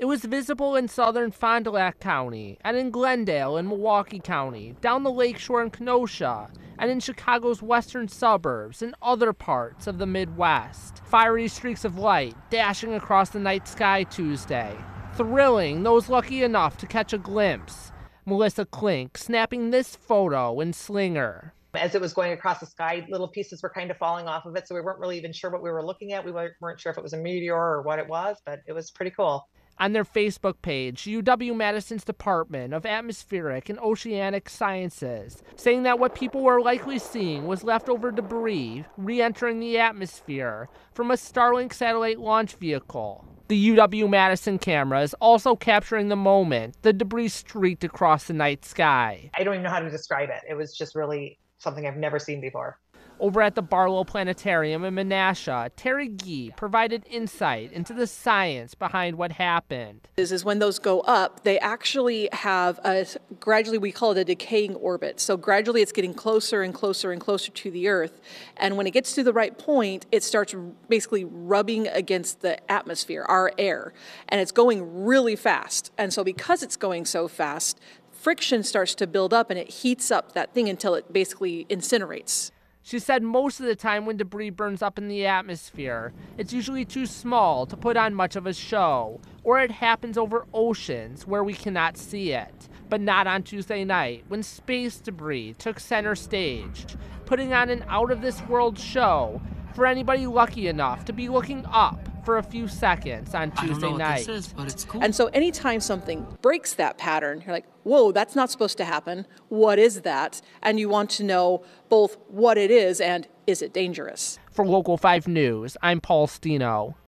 It was visible in southern Fond du Lac County and in Glendale and Milwaukee County, down the lakeshore in Kenosha, and in Chicago's western suburbs and other parts of the Midwest. Fiery streaks of light dashing across the night sky Tuesday, thrilling those lucky enough to catch a glimpse. Melissa Klink snapping this photo in Slinger. As it was going across the sky, little pieces were kind of falling off of it, so we weren't really even sure what we were looking at. We weren't sure if it was a meteor or what it was, but it was pretty cool. On their Facebook page, UW Madison's Department of Atmospheric and Oceanic Sciences, saying that what people were likely seeing was leftover debris re entering the atmosphere from a Starlink satellite launch vehicle. The UW Madison camera is also capturing the moment the debris streaked across the night sky. I don't even know how to describe it. It was just really something I've never seen before. Over at the Barlow Planetarium in Menasha, Terry Gee provided insight into the science behind what happened. Is, is when those go up, they actually have a gradually, we call it a decaying orbit. So gradually it's getting closer and closer and closer to the Earth. And when it gets to the right point, it starts basically rubbing against the atmosphere, our air. And it's going really fast. And so because it's going so fast, friction starts to build up and it heats up that thing until it basically incinerates. She said most of the time when debris burns up in the atmosphere, it's usually too small to put on much of a show, or it happens over oceans where we cannot see it. But not on Tuesday night, when space debris took center stage, putting on an out of this world show for anybody lucky enough to be looking up for a few seconds on Tuesday night. Is, cool. And so anytime something breaks that pattern, you're like, whoa, that's not supposed to happen. What is that? And you want to know both what it is and is it dangerous? For Local 5 News, I'm Paul Steno.